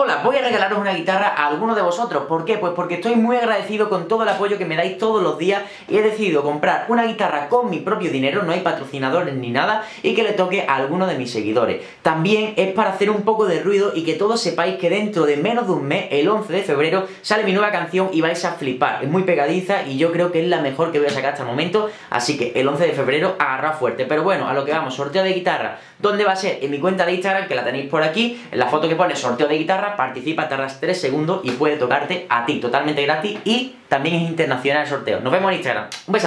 Hola, voy a regalaros una guitarra a alguno de vosotros. ¿Por qué? Pues porque estoy muy agradecido con todo el apoyo que me dais todos los días y he decidido comprar una guitarra con mi propio dinero, no hay patrocinadores ni nada, y que le toque a alguno de mis seguidores. También es para hacer un poco de ruido y que todos sepáis que dentro de menos de un mes, el 11 de febrero, sale mi nueva canción y vais a flipar. Es muy pegadiza y yo creo que es la mejor que voy a sacar hasta el momento, así que el 11 de febrero agarra fuerte. Pero bueno, a lo que vamos, sorteo de guitarra. ¿Dónde va a ser? En mi cuenta de Instagram, que la tenéis por aquí, en la foto que pone sorteo de guitarra participa, tardas 3 segundos y puede tocarte a ti, totalmente gratis y también es internacional el sorteo. Nos vemos en Instagram. Un besazo.